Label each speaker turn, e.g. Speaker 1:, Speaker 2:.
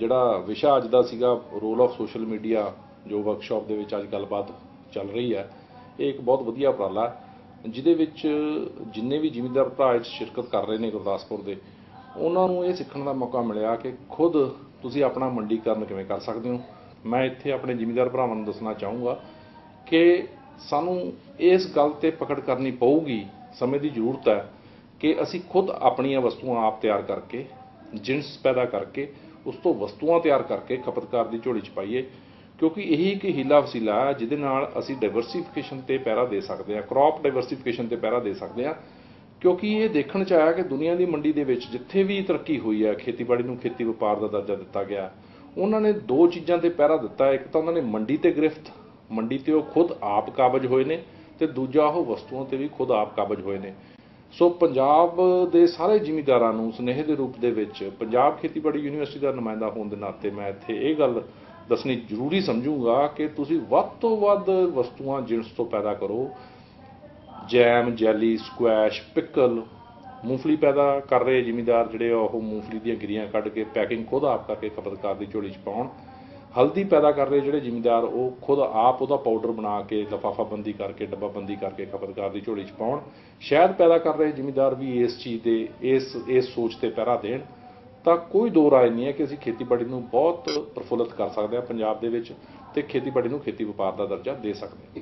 Speaker 1: ਜਿਹੜਾ ਵਿਸ਼ਾ ਅੱਜ ਦਾ ਸੀਗਾ ਰੋਲ ਆਫ ਸੋਸ਼ਲ ਮੀਡੀਆ ਜੋ ਵਰਕਸ਼ਾਪ ਦੇ ਵਿੱਚ ਅੱਜ ਗੱਲਬਾਤ ਚੱਲ ਰਹੀ ਹੈ, ਇਹ ਇੱਕ ਬਹੁਤ ਵਧੀਆ ਉਪਰਾਲਾ ਜਿਹਦੇ ਵਿੱਚ ਜਿੰਨੇ ਵੀ ਜ਼ਿਮੀਂਦਾਰ ਭਰਾ ਇਸ ਸ਼ਿਰਕਤ ਕਰ ਰਹੇ ਨੇ ਗੁਰਦਾਸਪੁਰ ਦੇ, ਉਹਨਾਂ ਨੂੰ ਇਹ ਸਿੱਖਣ ਦਾ ਮੌਕਾ ਮਿਲਿਆ ਕਿ ਖੁਦ ਤੁਸੀਂ ਆਪਣਾ ਮੰਡੀਕਰਨ ਕਿਵੇਂ ਕਰ ਸਕਦੇ ਹੋ। ਮੈਂ ਇੱਥੇ ਆਪਣੇ ਜ਼ਿਮੀਂਦਾਰ ਭਰਾਵਾਂ ਨੂੰ ਦੱਸਣਾ ਚਾਹੂੰਗਾ ਕਿ ਸਾਨੂੰ ਇਸ ਗੱਲ ਤੇ ਪਕੜ ਕਰਨੀ ਪਊਗੀ, ਸਮੇਂ ਦੀ ਜ਼ਰੂਰਤ ਹੈ ਕਿ ਅਸੀਂ ਖੁਦ ਆਪਣੀਆਂ ਵਸਤੂਆਂ ਆਪ ਤਿਆਰ ਕਰਕੇ ਜਿੰਸ ਪੈਦਾ ਕਰਕੇ ਉਸ ਤੋਂ ਵਸਤੂਆਂ ਤਿਆਰ ਕਰਕੇ ਖਪਤਕਾਰ ਦੀ ਝੋਲੀ 'ਚ ਪਾਈਏ, ਕਿਉਂਕਿ ਇਹੀ ਇੱਕ ਹੀਲਾ ਵਸੀਲਾ ਹੈ ਜਿਹਦੇ ਨਾਲ ਅਸੀਂ ਡਾਈਵਰਸਿਫਿਕੇਸ਼ਨ ਤੇ ਪਹਿਰਾ ਦੇ ਸਕਦੇ ਹਾਂ ਕ੍ਰੌਪ ਡਾਈਵਰਸਿਫਿਕੇਸ਼ਨ ਤੇ ਪਹਿਰਾ ਦੇ ਸਕਦੇ ਹਾਂ, ਕਿਉਂਕਿ ਇਹ ਦੇਖਣ 'ਚ ਆਇਆ ਕਿ ਦੁਨੀਆ ਦੀ ਮੰਡੀ ਦੇ ਵਿੱਚ ਜਿੱਥੇ ਵੀ ਤਰੱਕੀ ਹੋਈ ਹੈ, ਖੇਤੀਬਾੜੀ ਨੂੰ ਖੇਤੀ ਵਪਾਰ ਦਾ ਦਰਜਾ ਦਿੱਤਾ ਗਿਆ, ਉਹਨਾਂ ਨੇ ਦੋ ਚੀਜ਼ਾਂ ਤੇ ਪਹਿਰਾ ਦਿੱਤਾ, ਇੱਕ ਤਾਂ ਉਹਨਾਂ ਨੇ ਮੰਡੀ ਤੇ ਗ੍ਰਿਫਤ, ਮੰਡੀ ਤੇ ਉਹ ਖੁਦ ਆਪ ਕਾਬਜ ਹੋਏ ਨੇ ਤੇ ਦੂਜਾ ਉਹ ਵਸਤੂਆਂ ਤੇ ਵੀ ਖੁਦ ਆਪ ਕਾਬਜ ਹੋਏ ਨੇ। ਸੋ ਪੰਜਾਬ ਦੇ ਸਾਰੇ ਜ਼ਿਮੀਂਦਾਰਾਂ ਨੂੰ ਸੁਨੇਹੇ ਦੇ ਰੂਪ ਦੇ ਵਿੱਚ ਪੰਜਾਬ ਖੇਤੀਬਾੜੀ ਯੂਨੀਵਰਸਿਟੀ ਦਾ ਨੁਮਾਇੰਦਾ ਹੋਣ ਦੇ ਨਾਤੇ ਮੈਂ ਇੱਥੇ ਇਹ ਗੱਲ ਦੱਸਣੀ ਜ਼ਰੂਰੀ ਸਮਝੂੰਗਾ ਕਿ ਤੁਸੀਂ ਵੱਧ ਤੋਂ ਵੱਧ ਵਸਤੂਆਂ ਜਿਣਸ ਤੋਂ ਪੈਦਾ ਕਰੋ। ਜੈਮ, ਜੈਲੀ, ਸਕੁਐਸ਼, ਪਿਕਲ ਮੂੰਗਫਲੀ ਪੈਦਾ ਕਰ ਰਹੇ ਜ਼ਿਮੀਂਦਾਰ ਜਿਹੜੇ ਆ ਉਹ ਮੂੰਗਫਲੀ ਦੀਆਂ ਗਿਰੀਆਂ ਕੱਢ ਕੇ ਪੈਕਿੰਗ ਖੁਦ ਆਪ ਕਰਕੇ ਖਪਤਕਾਰ ਦੀ ਝੋਲੀ 'ਚ ਪਾਉਣ। ਹਲਦੀ ਪੈਦਾ ਕਰ ਰਹੇ ਜਿਹੜੇ ਜ਼ਿਮੀਂਦਾਰ, ਉਹ ਖੁਦ ਆਪ ਉਹਦਾ ਪਾਊਡਰ ਬਣਾ ਕੇ ਲਿਫਾਫਾ ਬੰਦੀ ਕਰਕੇ ਡੱਬਾ ਬੰਦੀ ਕਰਕੇ, ਖਪਤਕਾਰ ਦੀ ਝੋਲੀ 'ਚ ਪਾਉਣ। ਸ਼ਹਿਦ ਪੈਦਾ ਕਰ ਰਹੇ ਜ਼ਿਮੀਂਦਾਰ ਵੀ ਇਸ ਚੀਜ਼ ਦੇ, ਇਸ ਇਸ ਸੋਚ ਤੇ ਪਹਿਰਾ ਦੇਣ। ਤਾਂ ਕੋਈ ਦੋ ਰਾਏ ਨਹੀਂ ਹੈ ਕਿ ਅਸੀਂ ਖੇਤੀਬਾੜੀ ਨੂੰ ਬਹੁਤ ਪ੍ਰਫੁੱਲਤ ਕਰ ਸਕਦੇ ਹਾਂ ਪੰਜਾਬ ਦੇ ਵਿੱਚ ਤੇ ਖੇਤੀਬਾੜੀ ਨੂੰ ਖੇਤੀ ਵਪਾਰ ਦਾ ਦਰਜਾ ਦੇ ਸਕਦੇ ਹਾਂ।